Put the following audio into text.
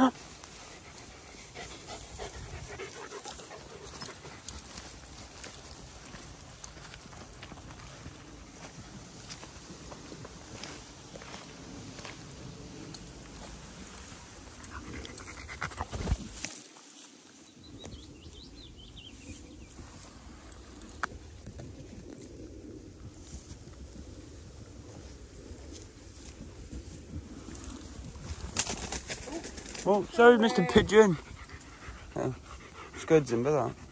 Come on. Oh, sorry, Mr. Pigeon. Oh, it's good, Zimba, that.